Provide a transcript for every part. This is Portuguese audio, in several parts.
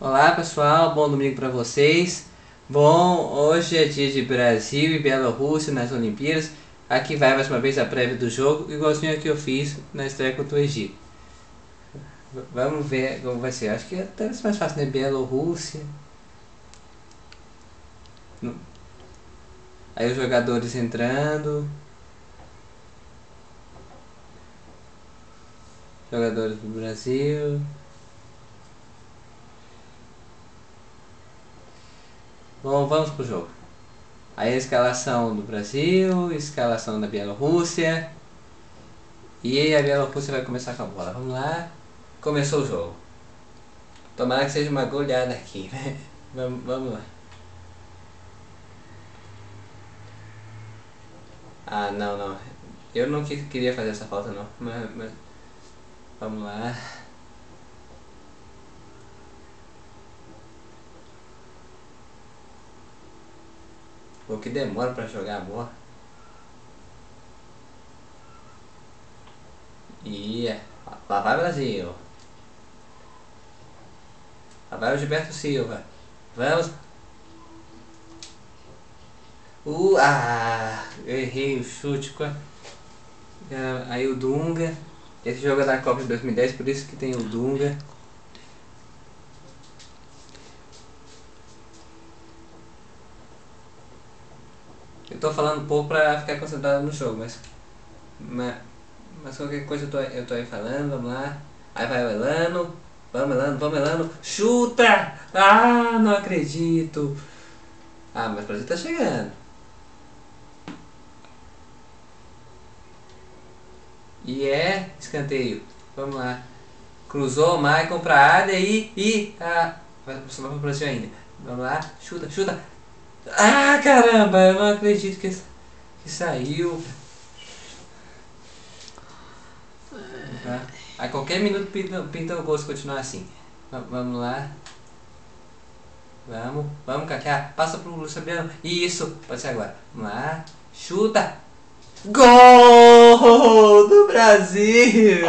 Olá pessoal, bom domingo para vocês. Bom, hoje é dia de Brasil e Bielorrússia nas Olimpíadas. Aqui vai mais uma vez a prévia do jogo, igualzinho que eu fiz na estreia contra o Egito. Vamos ver como vai ser. Acho que é até mais fácil, né? Bielorrússia. Aí os jogadores entrando. Jogadores do Brasil. Bom, vamos pro jogo. Aí a escalação do Brasil, escalação da Bielorrússia. E a Bielorrússia vai começar com a bola. Vamos lá. Começou o jogo. Tomara que seja uma goleada aqui, né? Vamos, vamos lá. Ah, não, não. Eu não queria fazer essa falta, não. Mas, mas... Vamos lá. O que demora para jogar a bola. E lá vai Brasil. Lá vai o Gilberto Silva. Vamos. Uh, ah, eu errei o chute. Com a... Aí o Dunga. Esse jogo é da Copa de 2010, por isso que tem o Dunga. Tô falando pouco pra ficar concentrado no jogo, mas. Mas, mas qualquer coisa eu tô, eu tô aí falando, vamos lá. Aí vai o Elano. Vamos Elano, vamos Elano. Chuta! Ah, não acredito! Ah, mas o Brasil tá chegando. E é escanteio. Vamos lá. Cruzou o Maicon pra área e. e ah, vai sobrar pro Brasil ainda. Vamos lá. Chuta, chuta. Ah, caramba, eu não acredito que, que saiu. Tá? A qualquer minuto pinta, pinta o gosto continuar assim. V vamos lá. Vamos, vamos, Kaká. Passa pro Luiz Fabiano. Isso, pode ser agora. Vamos lá. Chuta. Gol do Brasil!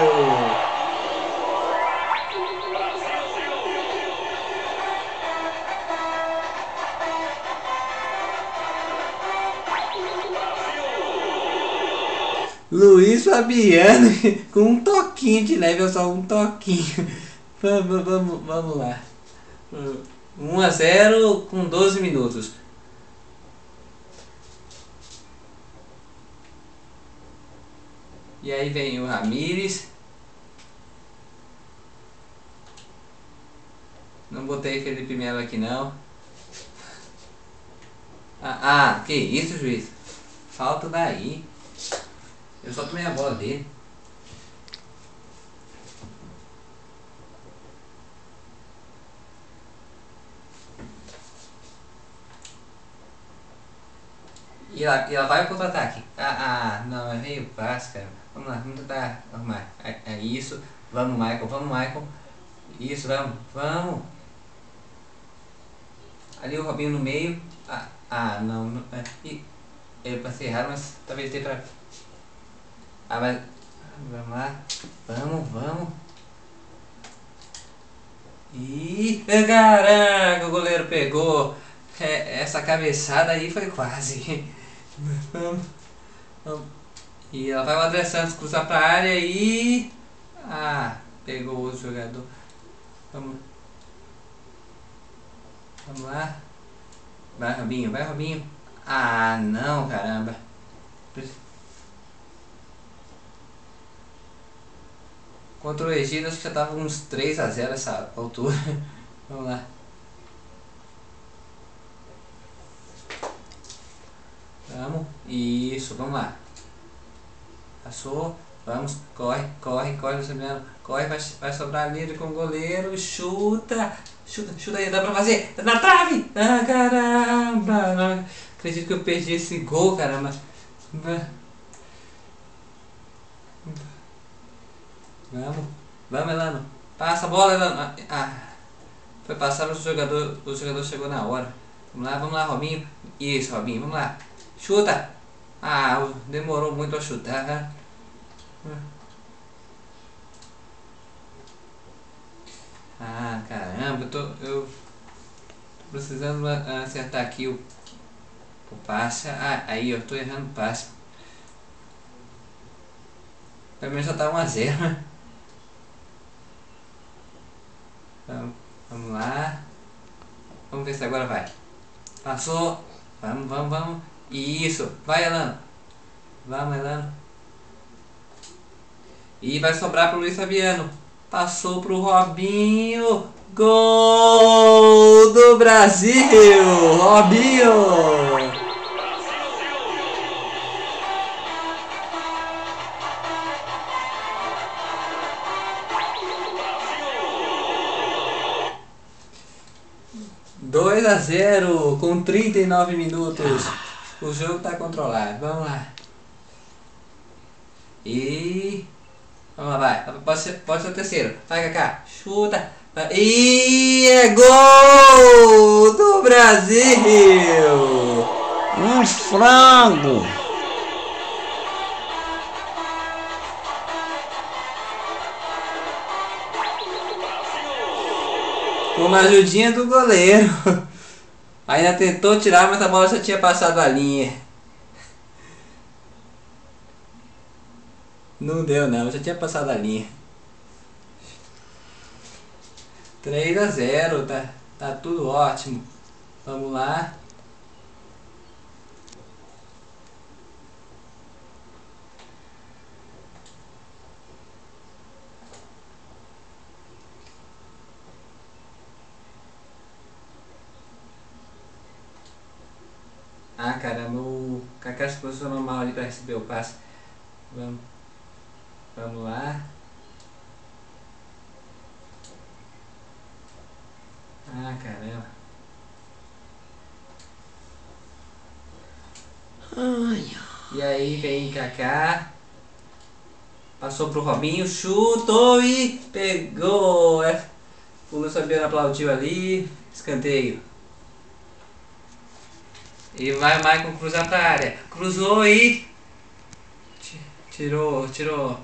Luiz Fabiano com um toquinho de leve, só um toquinho. Vamos, vamos, vamos lá. 1 a 0 com 12 minutos. E aí vem o Ramires. Não botei Felipe Melo aqui não. Ah, ah, que isso, juiz? Falta daí. Eu só tomei a bola dele. E ela, e ela vai pro contra-ataque. Ah, ah, não, é meio fácil, cara. Vamos lá, vamos tentar arrumar. É, é isso. Vamos, Michael, vamos, Michael. Isso, vamos, vamos. Ali o Robinho no meio. Ah, ah não. não é, e, ele passei errado, mas talvez dê pra ah, mas... Vamos lá. Vamos, vamos. Ih, caraca, o goleiro pegou. É, essa cabeçada aí foi quase. Vamos. vamos. E ela vai o André Santos cruzar pra área e... Ah, pegou o outro jogador. Vamos. Vamos lá. Vai, Robinho, vai, Robinho. Ah, não, caramba. Contra o Egito acho que já tava uns 3 a 0 essa altura. vamos lá. Vamos. Isso, vamos lá. Passou. Vamos, corre, corre, corre, Luciano. Corre, vai, vai sobrar livre com o goleiro. Chuta. Chuta, chuta aí, dá pra fazer. Na trave! Ah, caramba! Não acredito que eu perdi esse gol, caramba. Vamos. Vamos, Elano. Passa a bola, Elano. Ah. Foi passar, o jogador, o jogador chegou na hora. Vamos lá, vamos lá, Robinho. Isso, Robinho, vamos lá. Chuta. Ah, demorou muito a chutar, cara. Ah, caramba. Eu tô. Eu tô precisando acertar aqui o, o passe. Ah, aí eu tô errando o passe. Pelo menos já tá 1x0. Vamos, vamos lá. Vamos ver se agora vai. Passou. Vamos, vamos, vamos. Isso. Vai, Elano. Vamos, Elano. E vai sobrar pro Luiz Fabiano. Passou pro Robinho. Gol do Brasil! Robinho! Dois a zero com 39 minutos. O jogo está controlado. Vamos lá. E Vamos lá, vai. Pode ser, pode ser o terceiro. Vai, Kaká. Chuta. E é gol do Brasil! Um frango! Uma ajudinha do goleiro. Ainda tentou tirar, mas a bola já tinha passado a linha. Não deu não, já tinha passado a linha. 3 a 0, tá, tá tudo ótimo. Vamos lá. Ah, caramba, o Kaká se posicionou mal ali para receber o passe. Vamos. Vamos lá. Ah, caramba. Ai, E aí, vem Kaká. Passou pro Robinho, chutou e pegou. É. O Luiz Fabiano aplaudiu ali. Escanteio. E vai Maicon cruzar pra área. Cruzou e. Tirou, tirou.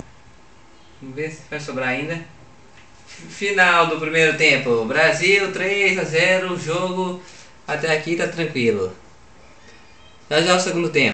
Vamos ver se vai sobrar ainda. Final do primeiro tempo. Brasil 3 a 0. O jogo até aqui tá tranquilo. Já já é o segundo tempo.